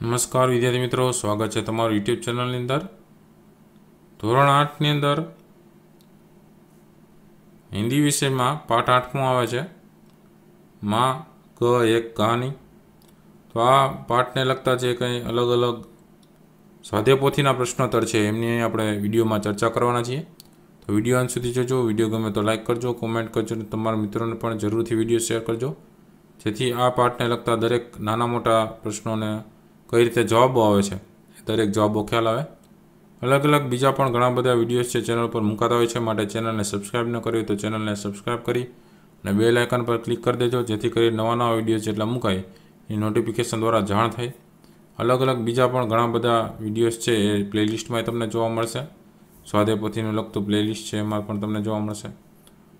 નમસ્કાર વિદ્યાર્થી મિત્રો, સ્વાગત છે તમારું યુટ્યુબ ચેનલની અંદર. ધોરણ આઠની અંદર હિન્દી વિષયમાં પાઠ આઠમો આવે છે. માં, ક, એક, કહાની. તો આ પાઠને લગતા જે કંઈ અલગ અલગ સ્વાધ્યાયપોથીના પ્રશ્નોત્તર છે, એમની આપણે વિડીયોમાં ચર્ચા કરવાના છીએ. તો વીડિયો અંત સુધી જોજો, વીડિયો ગમે તો લાઇક કરજો, કોમેન્ટ કરજો અને તમારા મિત્રોને પણ જરૂરથી વીડિયો શેર કરજો. જેથી આ પાઠને લગતા દરેક નાના મોટા પ્રશ્નોને કઈ રીતે જવાબો આવે છે. દરેક જવાબો ખ્યાલ આવે. અલગ અલગ બીજા પણ ઘણા બધા વિડીયોઝ છે ચેનલ પર મુકાતા હોય છે. માટે ચેનલને સબસ્ક્રાઇબ ન કરી તો ચેનલને સબસ્ક્રાઇબ કરી અને બેલ આઇકન પર ક્લિક કરી દેજો. જેથી કરી નવા નવા વીડિયો જેટલા મુકાય એ નોટિફિકેશન દ્વારા જાણ થાય. અલગ અલગ બીજા પણ ઘણા બધા વિડીયોઝ છે એ પ્લેલિસ્ટમાં તમને જોવા મળશે. સ્વાધ્યાય પોથીનું લગતું પ્લેલિસ્ટ છે એમાં પણ તમને જોવા મળશે.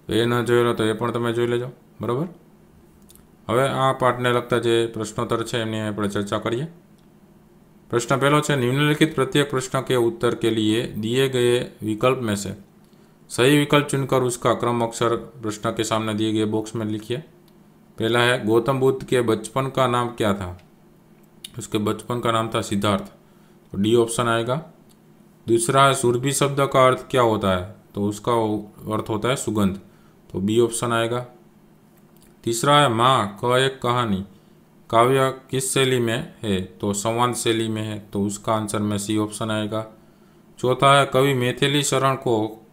તો એ ન જોયેલો તો એ પણ તમે જોઈ લેજો. બરાબર? હવે આ પાઠને લગતા જે પ્રશ્નોત્તર છે એમની આપણે ચર્ચા કરીએ. प्रश्न पहला है निम्नलिखित प्रत्येक प्रश्न के उत्तर के लिए दिए गए विकल्प में से सही विकल्प चुनकर उसका क्रम अक्षर प्रश्न के सामने दिए गए बॉक्स में लिखिए। पहला है, गौतम बुद्ध के बचपन का नाम क्या था? उसके बचपन का नाम था सिद्धार्थ। तो डी ऑप्शन आएगा। दूसरा है, सुरभि शब्द का अर्थ क्या होता है? तो उसका अर्थ होता है सुगंध। तो बी ऑप्शन आएगा। तीसरा है, माँ क एक कहानी। काव्य किस शैली में है? तो संवाद शैली में है तो उसका आंसर में सी ऑप्शन आएगा। चौथा है, कवि मैथिली शरण को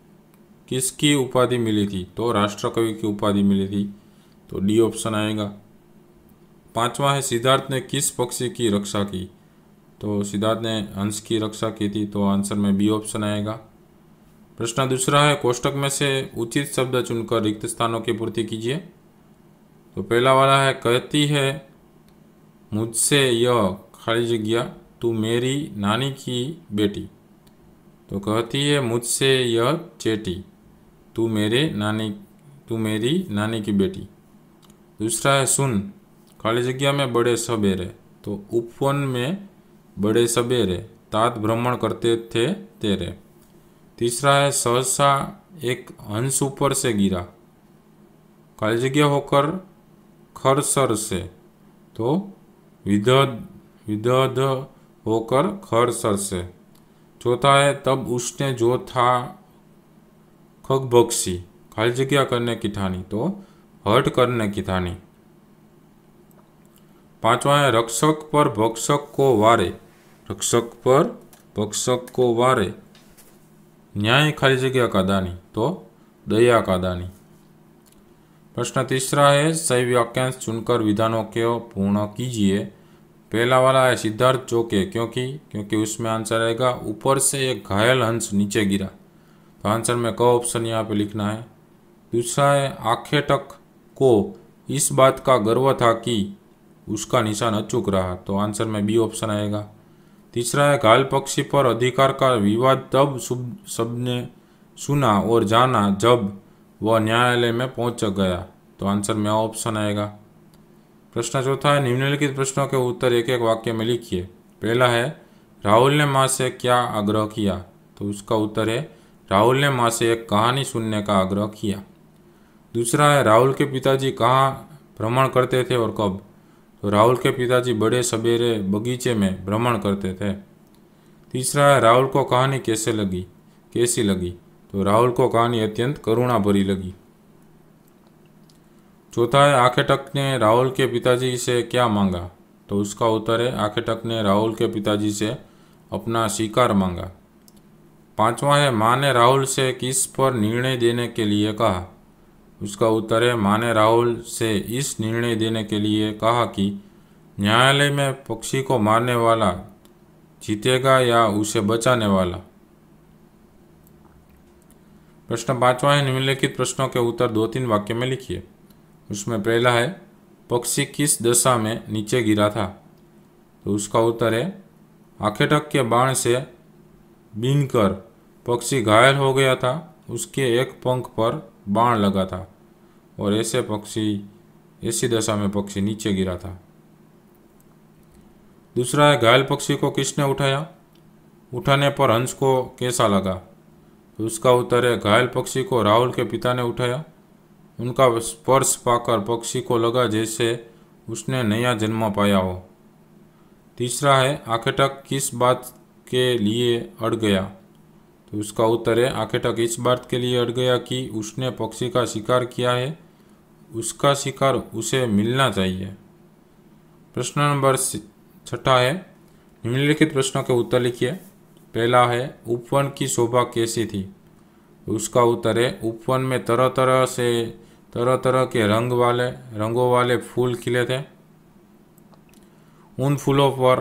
किसकी उपाधि मिली थी? तो राष्ट्र कवि की उपाधि मिली थी तो डी ऑप्शन आएगा। पांचवा है, सिद्धार्थ ने किस पक्षी की रक्षा की? तो सिद्धार्थ ने हंस की रक्षा की थी तो आंसर में बी ऑप्शन आएगा। प्रश्न दूसरा है, कोष्टक में से उचित शब्द चुनकर रिक्त स्थानों की पूर्ति कीजिए। तो पहला वाला है, कहती है मुझसे यह खाली जगह तू मेरी नानी की बेटी। तो कहती है, मुझसे यह चेटी, तू मेरे नानी, तू मेरी नानी की बेटी। दूसरा है, सुन खाली जगह में बड़े सबेरे तो उपवन में बड़े सबेरे तात भ्रमण करते थे तेरे। तीसरा है, सहसा एक हंस ऊपर से गिरा। खाली जगह होकर खरसर से। तो विदध होकर खर सर से। चौथा है, तब उसने जो था खगभक्षी खाली जगह करने की ठानी तो हट करने की ठानी। पांचवा है, रक्षक पर भक्षक को वारे, रक्षक पर भक्षक को वारे। न्याय खाली जगह का दानी तो दया का दानी। प्रश्न तीसरा है, सही वाक्यांश चुनकर विधानों को पूर्ण कीजिए। पहला वाला है सिद्धार्थ चौके, क्योंकि क्योंकि उसमें आंसर आएगा, ऊपर से एक घायल हंस नीचे गिरा। तो आंसर में क ऑप्शन यहाँ पे लिखना है। दूसरा है, आखेटक को इस बात का गर्व था कि उसका निशान अचूक रहा तो आंसर में बी ऑप्शन आएगा। तीसरा है, घायल पक्षी पर अधिकार का विवाद तब सबने सुना और जाना जब वह न्यायालय में पहुँच गया तो आंसर में ऑप्शन आएगा। प्रश्न चौथा है, निम्नलिखित प्रश्नों के उत्तर एक एक वाक्य में लिखिए। पहला है, राहुल ने माँ से क्या आग्रह किया? तो उसका उत्तर है, राहुल ने माँ से एक कहानी सुनने का आग्रह किया। दूसरा है, राहुल के पिताजी कहाँ भ्रमण करते थे और कब? तो राहुल के पिताजी बड़े सवेरे बगीचे में भ्रमण करते थे। तीसरा है, राहुल को कहानी कैसे लगी? कैसी लगी? तो राहुल को कहानी अत्यंत करुणा भरी लगी। चौथा है आखेटक ने राहुल के पिताजी से क्या मांगा? तो उसका उत्तर है आखेटक ने राहुल के पिताजी से अपना शिकार मांगा। पांचवा है, माँ ने राहुल से किस पर निर्णय देने के लिए कहा? उसका उत्तर है, माँ ने राहुल से इस निर्णय देने के लिए कहा कि न्यायालय में पक्षी को मारने वाला जीतेगा या उसे बचाने वाला। प्रश्न पांचवा है, निम्नलिखित प्रश्नों के उत्तर दो तीन वाक्य में लिखिए। उसमें पहला है, पक्षी किस दशा में नीचे गिरा था? तो उसका उत्तर है, आखेटक के बाण से बीनकर पक्षी घायल हो गया था, उसके एक पंख पर बाण लगा था और ऐसे पक्षी, ऐसी दशा में पक्षी नीचे गिरा था। दूसरा है, घायल पक्षी को किसने उठाया? उठाने पर हंस को कैसा लगा? तो उसका उत्तर है, घायल पक्षी को राहुल के पिता ने उठाया। उनका स्पर्श पाकर पक्षी को लगा जैसे उसने नया जन्म पाया हो। तीसरा है, आखेटक किस बात के लिए अड़ गया? तो उसका उत्तर है, आखेटक इस बात के लिए अड़ गया कि उसने पक्षी का शिकार किया है। उसका शिकार उसे मिलना चाहिए। प्रश्न नंबर छठा है, निम्नलिखित प्रश्नों के उत्तर लिखिए। पहला है, उपवन की शोभा कैसी थी? उसका उत्तर है, उपवन में तरह तरह से तरह तरह के रंग वाले, रंगों वाले फूल खिले थे। उन फूलों पर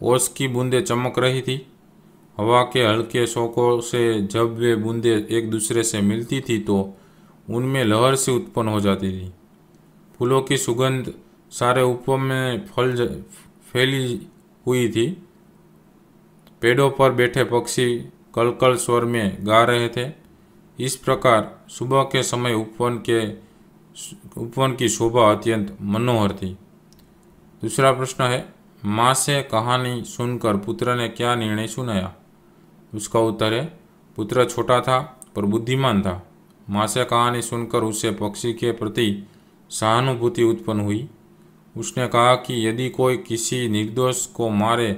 ओस की बूंदें चमक रही थी। हवा के हल्के शोकों से जब वे बूंदें एक दूसरे से मिलती थी तो उनमें लहर से उत्पन्न हो जाती थी। फूलों की सुगंध सारे उपवन में फल फैली हुई थी। पेड़ों पर बैठे पक्षी कलकल स्वर में गा रहे थे। इस प्रकार सुबह के समय उपवन के उपवन की शोभा अत्यंत मनोहर थी दूसरा प्रश्न है माँ से कहानी सुनकर पुत्र ने क्या निर्णय सुनाया उसका उत्तर है पुत्र छोटा था पर बुद्धिमान था माँ से कहानी सुनकर उसे पक्षी के प्रति सहानुभूति उत्पन्न हुई उसने कहा कि यदि कोई किसी निर्दोष को मारे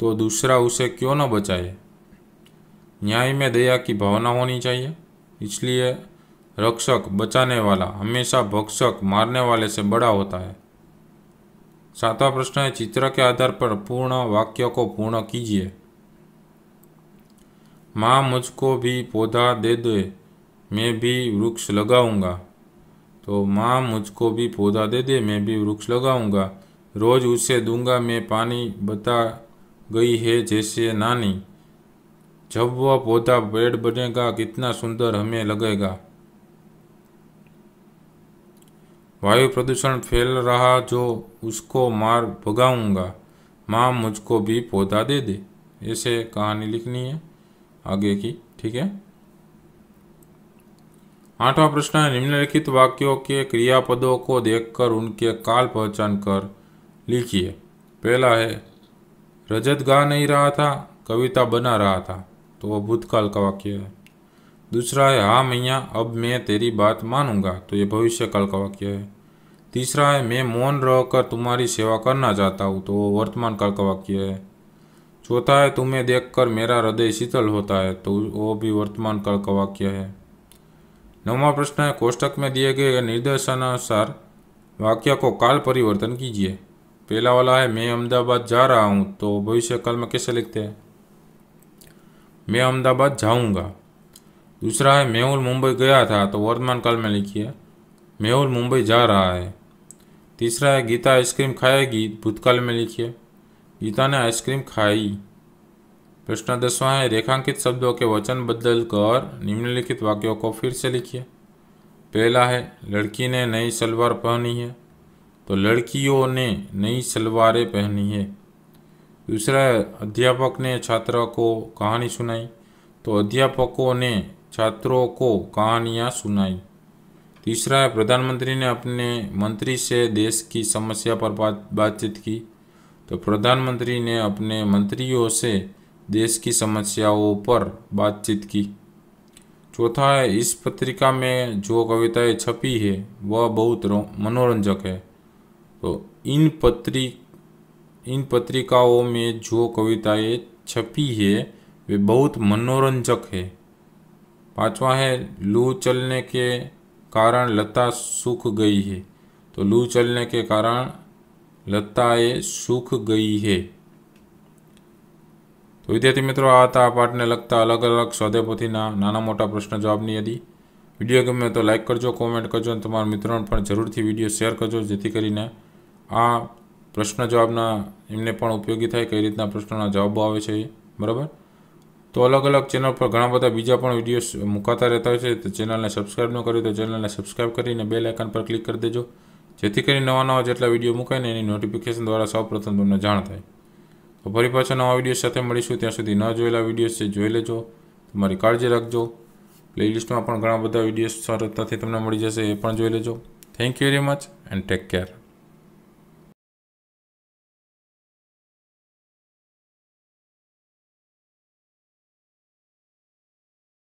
तो दूसरा उसे क्यों न बचाए न्याय में दया की भावना होनी चाहिए इसलिए रक्षक, बचाने वाला, हमेशा भक्षक, मारने वाले से बड़ा होता है। सातवां प्रश्न है, चित्र के आधार पर पूर्ण वाक्य को पूर्ण कीजिए। माँ, मुझको भी पौधा दे दे, मैं भी वृक्ष लगाऊँगा। तो माँ, मुझको भी पौधा दे दे, मैं भी वृक्ष लगाऊँगा। रोज उसे दूँगा मैं पानी, बता गई है जैसे नानी। जब वह पौधा पेड़ बनेगा, कितना सुंदर हमें लगेगा। वायु प्रदूषण फैल रहा जो उसको मार भगाऊँगा। माँ मुझको भी पौधा दे दे। ऐसे कहानी लिखनी है आगे की, ठीक है? आठवां प्रश्न है, निम्नलिखित वाक्यों के क्रियापदों को देखकर उनके काल पहचान कर लिखिए। पहला है, रजत गा नहीं रहा था, कविता बना रहा था तो वह भूतकाल का वाक्य है। दूसरा है हाँ मैया, अब मैं तेरी बात मानूँगा तो ये भविष्य काल का वाक्य है। तीसरा है, मैं मौन रहकर तुम्हारी सेवा करना चाहता हूँ। तो वो वर्तमान काल का वाक्य है। चौथा है, तुम्हें देखकर मेरा हृदय शीतल होता है। तो वो भी वर्तमान काल का वाक्य है। नौवा प्रश्न है कोष्टक में दिए गए निर्देशानुसार वाक्य को काल परिवर्तन कीजिए। पहला वाला है, मैं अहमदाबाद जा रहा हूँ। तो भविष्य काल में कैसे लिखते हैं? मैं अहमदाबाद जाऊँगा। दूसरा है, मेहुल मुंबई गया था। तो वर्तमान काल में लिखिए, मेहुल मुंबई जा रहा है। तीसरा है, गीता आइसक्रीम खाएगी भूतकाल में लिखिए। गीता ने आइसक्रीम खाई। प्रश्न दसवां है, रेखांकित शब्दों के वचन बदल कर निम्नलिखित वाक्यों को फिर से लिखिए। पहला है, लड़की ने नई सलवार पहनी है तो लड़कियों ने नई सलवारें पहनी है। दूसरा है, अध्यापक ने छात्र को कहानी सुनाई तो अध्यापकों ने छात्रों को कहानियाँ सुनाई। तीसरा है, प्रधानमंत्री ने अपने मंत्री से देश की समस्या पर बात बातचीत की। तो प्रधानमंत्री ने अपने मंत्रियों से देश की समस्याओं पर बातचीत की। चौथा है, इस पत्रिका में जो कविताएँ छपी है, वह बहुत मनोरंजक है। तो इन पत्री इन पत्रिकाओं में जो कविताएँ छपी है, वे बहुत मनोरंजक है। पांचवा है, लू चलने के कारण लता सूख गई है तो लू चलने के कारण લતાએ सूख गई है તો વિદ્યાર્થી મિત્રો આ હતા આ પાઠને લગતા અલગ અલગ સ્વાધ્યાયપોથીના નાના મોટા પ્રશ્ન જવાબની યાદી વિડીયો ગમે તો લાઇક કરજો કોમેન્ટ કરજો અને તમારા મિત્રોને પણ જરૂરથી વિડીયો શેર કરજો જેથી કરીને આ પ્રશ્ન જવાબના એમને પણ ઉપયોગી થાય કઈ રીતના પ્રશ્નોના જવાબો આવે છે બરાબર તો અલગ અલગ ચેનલ પર ઘણા બધા બીજા પણ વિડીયોઝ મુકાતા રહેતા હોય છે. તો ચેનલને સબસ્ક્રાઈબ ન કરી તો ચેનલને સબસ્ક્રાઈબ કરીને બે લાઇકન પર ક્લિક કરી દેજો. જેથી કરીને નવા નવા જેટલા વીડિયો મુકાય ને એની નોટિફિકેશન દ્વારા સૌપ્રથમ તમને જાણ થાય. તો ફરી પાછા નવા વીડિયો સાથે મળીશું. ત્યાં સુધી ન જોયેલા વિડીયોઝ છે, જોઈ લેજો. તમારી કાળજી રાખજો. પ્લેલિસ્ટમાં પણ ઘણા બધા વિડીયોઝ સરળતાથી તમને મળી જશે, એ પણ જોઈ લેજો. Thank you very much and take care